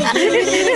失礼します。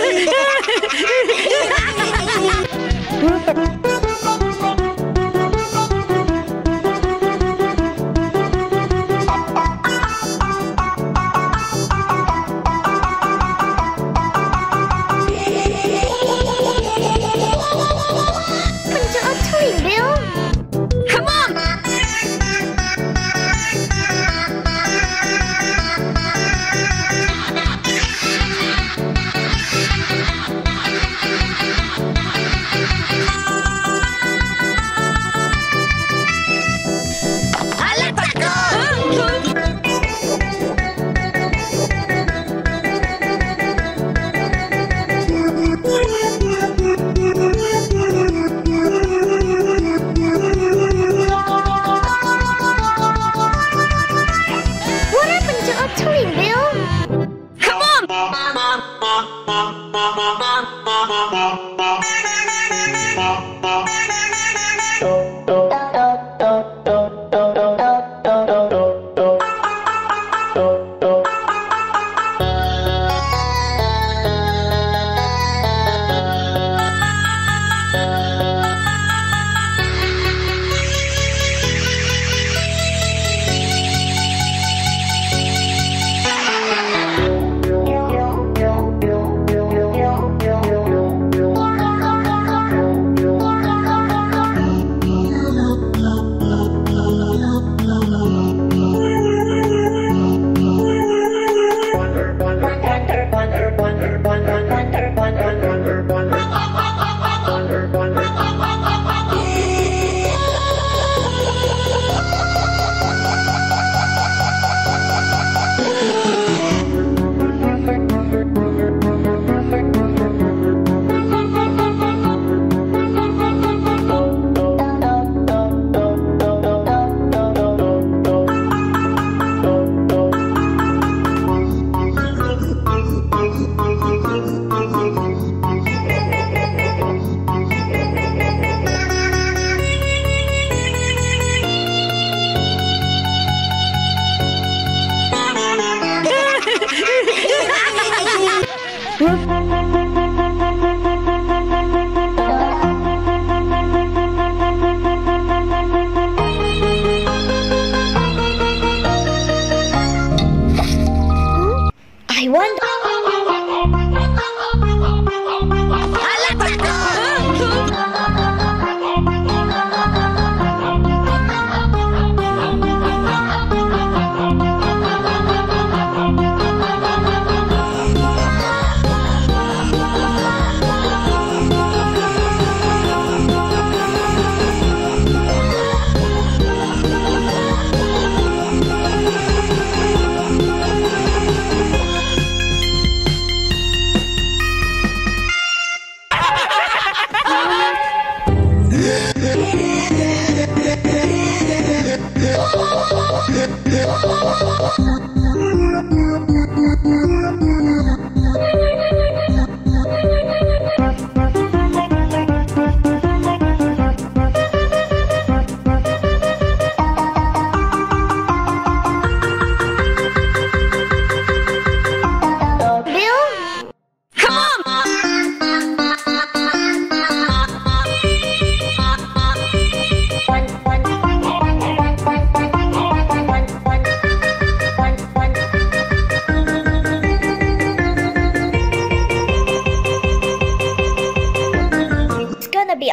思っ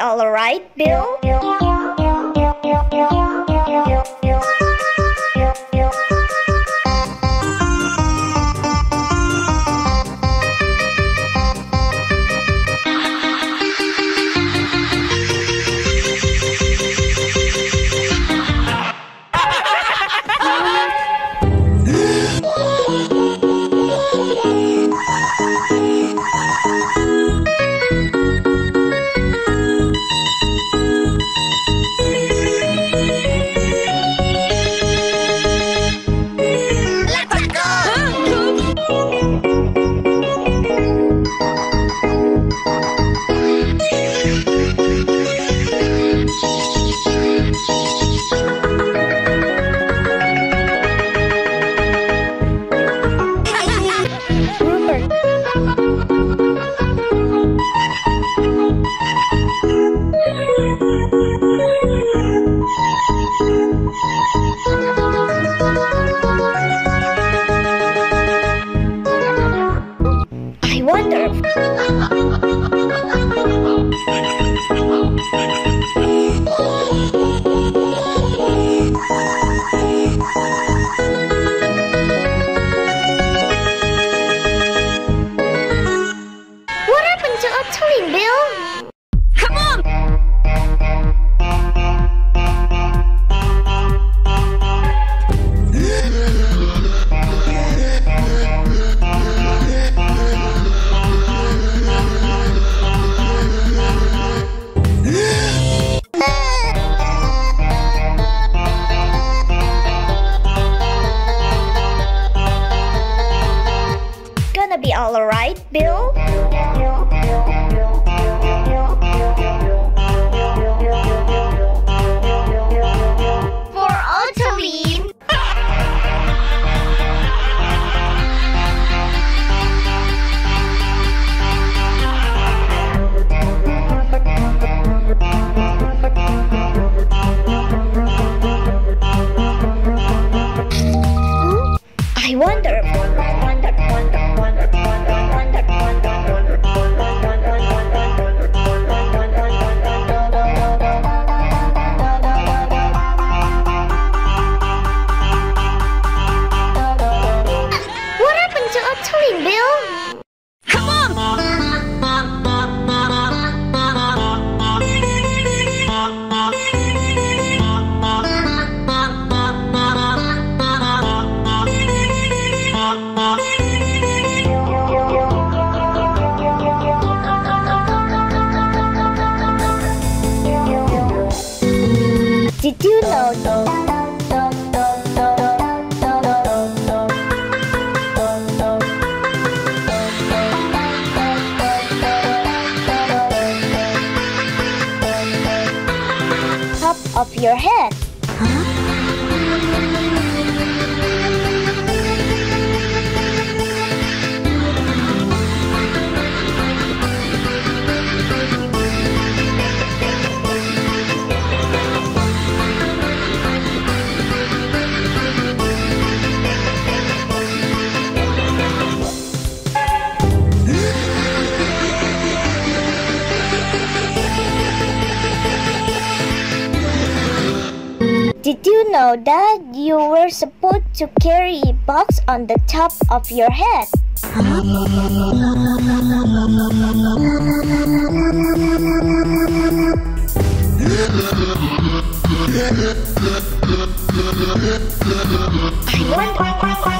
Alright, Bill. wonder. Alright, your head. You know that you were supposed to carry a box on the top of your head? On!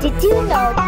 Did you know?